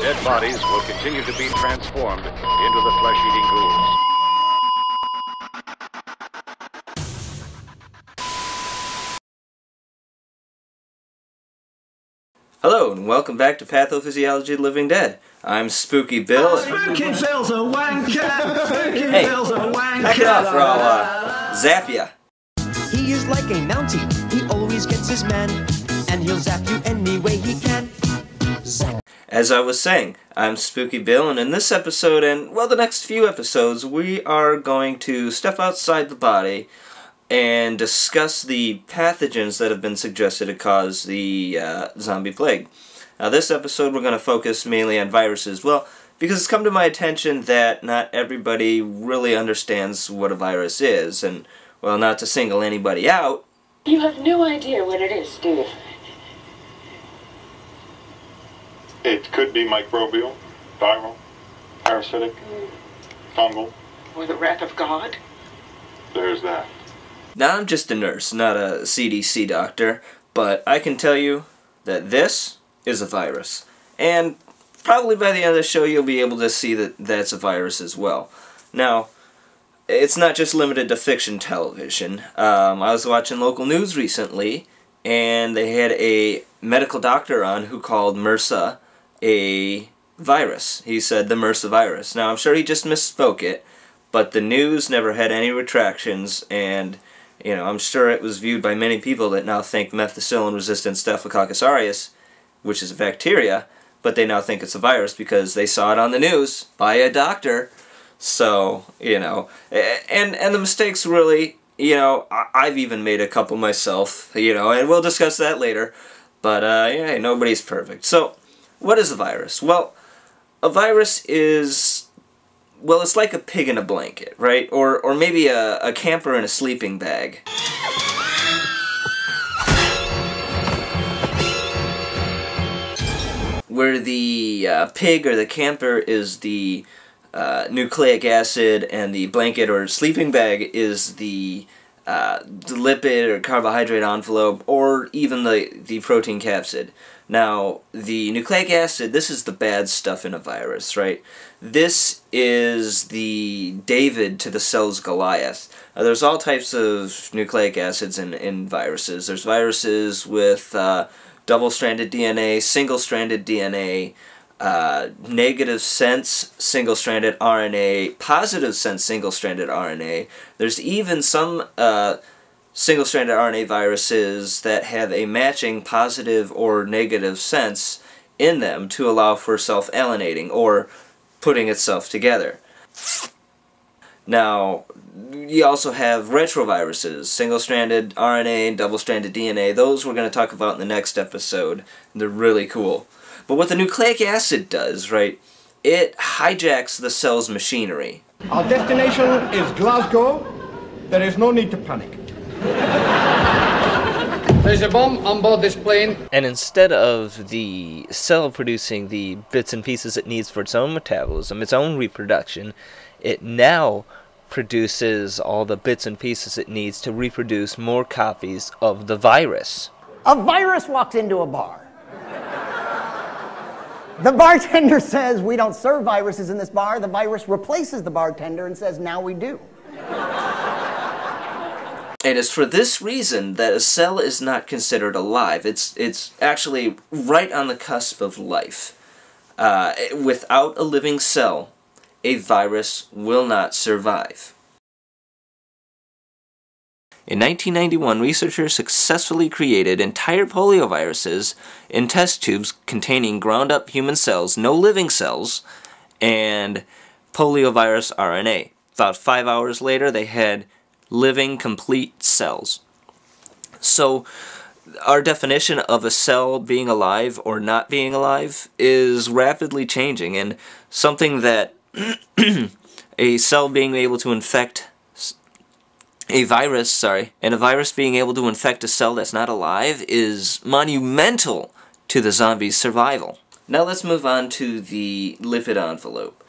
Dead bodies will continue to be transformed into the flesh-eating ghouls. Hello, and welcome back to Pathophysiology of the Living Dead. I'm Spooky Bill. Spooky Bill's a wanker. Spooky Hey, Bill's a wanker. Knock it off, or I'll uh, zap ya. He is like a mountie. He always gets his man, and he'll zap you any way he can. Zap. As I was saying, I'm Spooky Bill, and in this episode, and well, the next few episodes, we are going to step outside the body and discuss the pathogens that have been suggested to cause the uh, zombie plague. Now, this episode, we're going to focus mainly on viruses. Well, because it's come to my attention that not everybody really understands what a virus is, and well, not to single anybody out, You have no idea what it is, you? It could be microbial, viral, parasitic, fungal. Or the wrath of God? There's that. Now, I'm just a nurse, not a CDC doctor, but I can tell you that this is a virus. And probably by the end of the show, you'll be able to see that that's a virus as well. Now, it's not just limited to fiction television. Um, I was watching local news recently, and they had a medical doctor on who called MRSA a virus. He said the MRSA virus. Now, I'm sure he just misspoke it, but the news never had any retractions, and you know, I'm sure it was viewed by many people that now think methicillin-resistant Staphylococcus aureus, which is a bacteria, but they now think it's a virus because they saw it on the news by a doctor. So, you know, and and the mistakes really, you know, I've even made a couple myself, you know, and we'll discuss that later. But uh, yeah, nobody's perfect. So, what is a virus? Well, a virus is well, it's like a pig in a blanket, right? Or or maybe a, a camper in a sleeping bag. Where the uh, pig or the camper is the uh, nucleic acid and the blanket or sleeping bag is the, uh, the lipid or carbohydrate envelope or even the, the protein capsid. Now, the nucleic acid, this is the bad stuff in a virus, right? This is the David to the cell's Goliath. Now, there's all types of nucleic acids in, in viruses. There's viruses with uh, double-stranded DNA, single-stranded DNA, uh, negative sense single-stranded RNA, positive sense single-stranded RNA. There's even some uh, single-stranded RNA viruses that have a matching positive or negative sense in them to allow for self-alienating or putting itself together. Now, you also have retroviruses, single-stranded RNA and double-stranded DNA. Those we're going to talk about in the next episode. They're really cool. But what the nucleic acid does, right, it hijacks the cell's machinery. Our destination is Glasgow. There is no need to panic. There's a bomb on board this plane. And instead of the cell producing the bits and pieces it needs for its own metabolism, its own reproduction, it now produces all the bits and pieces it needs to reproduce more copies of the virus. A virus walks into a bar. The bartender says, We don't serve viruses in this bar. The virus replaces the bartender and says, Now we do. It is for this reason that a cell is not considered alive. It's it's actually right on the cusp of life. Uh, without a living cell, a virus will not survive. In 1991, researchers successfully created entire polioviruses in test tubes containing ground up human cells, no living cells, and poliovirus RNA. About five hours later, they had living, complete cells. So, our definition of a cell being alive or not being alive is rapidly changing, and something that a cell being able to infect a virus, sorry, and a virus being able to infect a cell that's not alive is monumental to the zombie's survival. Now let's move on to the lipid envelope.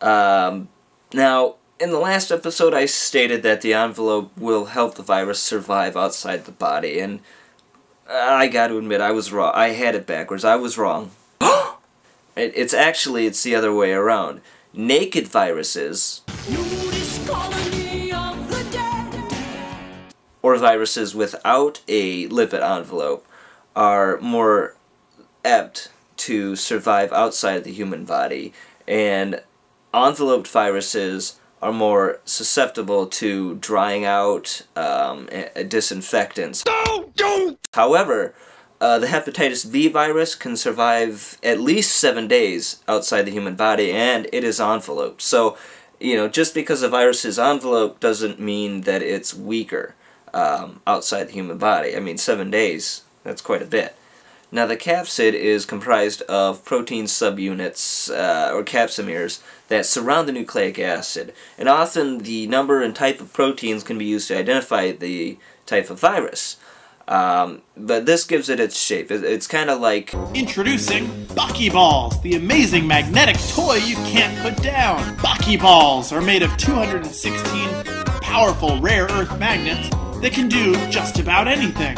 Um, now, in the last episode, I stated that the envelope will help the virus survive outside the body, and I got to admit, I was wrong. I had it backwards. I was wrong. It, it's actually it's the other way around. Naked viruses or viruses without a lipid envelope are more apt to survive outside the human body, and enveloped viruses are more susceptible to drying out um, disinfectants. No, don't! However, uh, the hepatitis B virus can survive at least seven days outside the human body, and it is enveloped. So, you know, just because a virus is enveloped doesn't mean that it's weaker um, outside the human body. I mean, seven days, that's quite a bit. Now, the capsid is comprised of protein subunits, uh, or capsomeres, that surround the nucleic acid. And often the number and type of proteins can be used to identify the type of virus. Um, but this gives it its shape. It, it's kind of like... Introducing Buckyballs, the amazing magnetic toy you can't put down. Buckyballs are made of 216 powerful rare earth magnets that can do just about anything.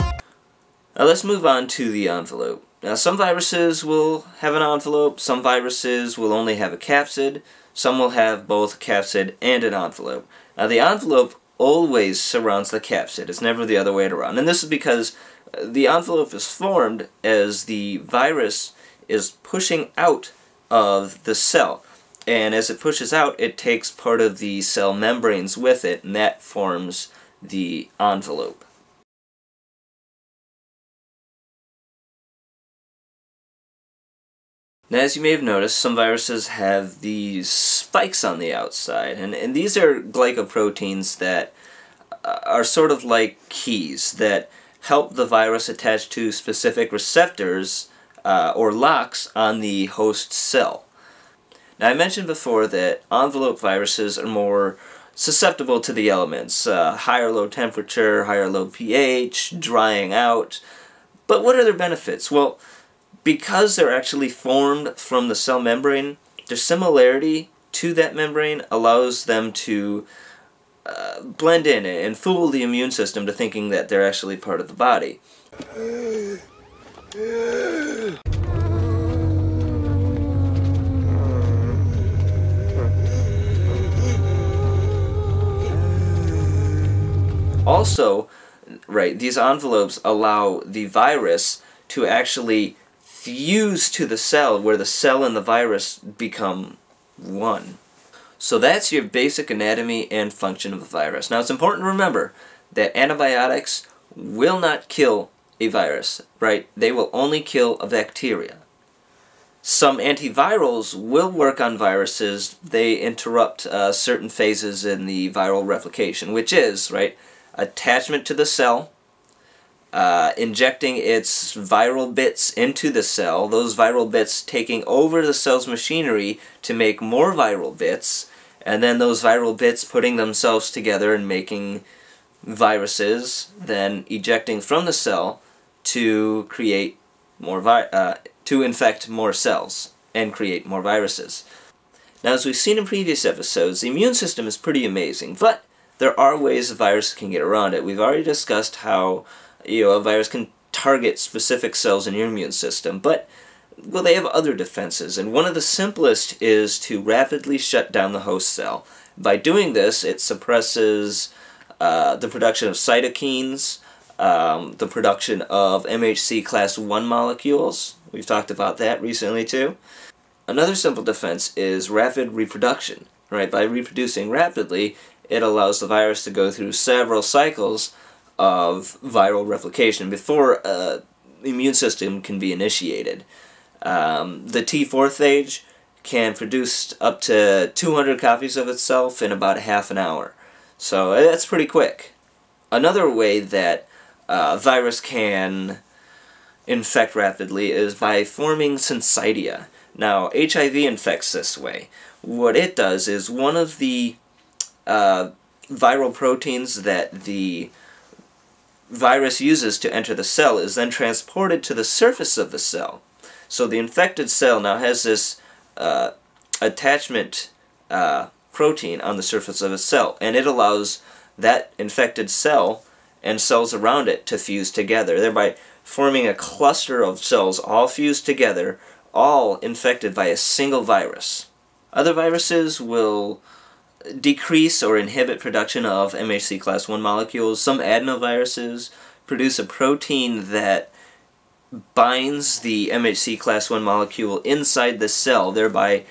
Now let's move on to the envelope. Now some viruses will have an envelope, some viruses will only have a capsid, some will have both a capsid and an envelope. Now the envelope always surrounds the capsid, it's never the other way around. And this is because uh, the envelope is formed as the virus is pushing out of the cell. And as it pushes out, it takes part of the cell membranes with it, and that forms the envelope. Now, as you may have noticed, some viruses have these spikes on the outside, and, and these are glycoproteins that uh, are sort of like keys that help the virus attach to specific receptors uh, or locks on the host cell. Now, I mentioned before that envelope viruses are more susceptible to the elements, uh, higher low temperature, higher low pH, drying out. But what are their benefits? Well, because they're actually formed from the cell membrane, their similarity to that membrane allows them to uh, blend in and fool the immune system to thinking that they're actually part of the body. Also, right, these envelopes allow the virus to actually fuse to the cell where the cell and the virus become one. So that's your basic anatomy and function of a virus. Now it's important to remember that antibiotics will not kill a virus, right? They will only kill a bacteria. Some antivirals will work on viruses. They interrupt uh, certain phases in the viral replication, which is, right, attachment to the cell, uh, injecting its viral bits into the cell, those viral bits taking over the cell's machinery to make more viral bits, and then those viral bits putting themselves together and making viruses, then ejecting from the cell to create more uh, to infect more cells and create more viruses. Now, as we've seen in previous episodes, the immune system is pretty amazing, but there are ways a virus can get around it. We've already discussed how you know, a virus can target specific cells in your immune system, but well, they have other defenses, and one of the simplest is to rapidly shut down the host cell. By doing this, it suppresses uh, the production of cytokines, um, the production of MHC class 1 molecules. We've talked about that recently too. Another simple defense is rapid reproduction. Right, by reproducing rapidly, it allows the virus to go through several cycles of viral replication before uh, the immune system can be initiated. Um, the T4 phage can produce up to 200 copies of itself in about half an hour. So uh, that's pretty quick. Another way that uh, virus can infect rapidly is by forming syncytia. Now, HIV infects this way. What it does is one of the uh, viral proteins that the virus uses to enter the cell is then transported to the surface of the cell. So the infected cell now has this uh, attachment uh, protein on the surface of a cell, and it allows that infected cell and cells around it to fuse together, thereby forming a cluster of cells all fused together all infected by a single virus. Other viruses will decrease or inhibit production of MHC class 1 molecules. Some adenoviruses produce a protein that binds the MHC class 1 molecule inside the cell, thereby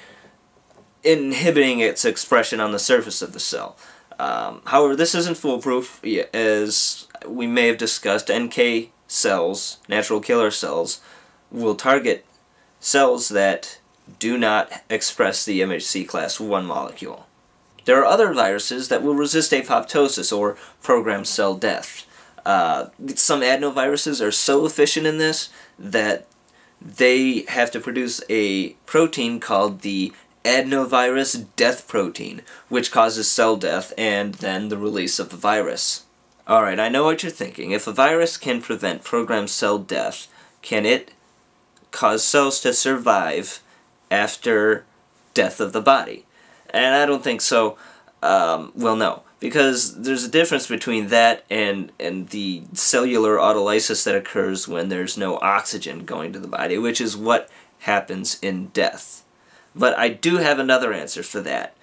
inhibiting its expression on the surface of the cell. Um, however, this isn't foolproof, as we may have discussed. NK cells, natural killer cells, will target cells that do not express the MHC class 1 molecule. There are other viruses that will resist apoptosis or programmed cell death. Uh, some adenoviruses are so efficient in this that they have to produce a protein called the adenovirus death protein, which causes cell death and then the release of the virus. Alright, I know what you're thinking. If a virus can prevent programmed cell death, can it cause cells to survive after death of the body? And I don't think so. Um, well, no. Because there's a difference between that and, and the cellular autolysis that occurs when there's no oxygen going to the body, which is what happens in death. But I do have another answer for that,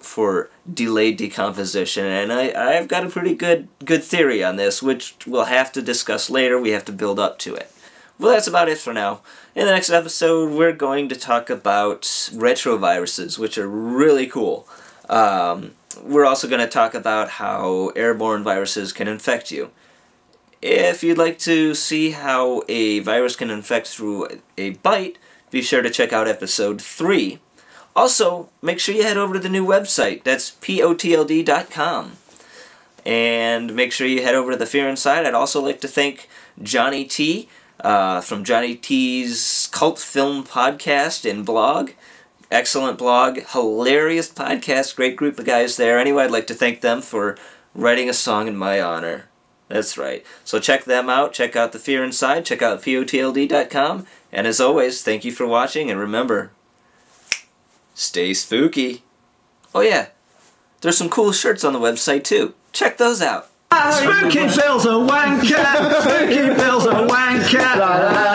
for delayed decomposition, and I, I've got a pretty good, good theory on this, which we'll have to discuss later. We have to build up to it. Well, that's about it for now. In the next episode, we're going to talk about retroviruses, which are really cool. Um, we're also going to talk about how airborne viruses can infect you. If you'd like to see how a virus can infect through a bite, be sure to check out episode 3. Also, make sure you head over to the new website. That's potld.com. And make sure you head over to the Fear Inside. I'd also like to thank Jonny T uh, from Jonny T's Cult Film Podcast and blog. Excellent blog, hilarious podcast, great group of guys there. Anyway, I'd like to thank them for writing a song in my honor. That's right. So check them out. Check out The Fear Inside. Check out POTLD.com. And as always, thank you for watching. And remember, stay spooky. Oh, yeah. There's some cool shirts on the website, too. Check those out. Spooky Bill's a wanker! Spooky Bill's a wanker!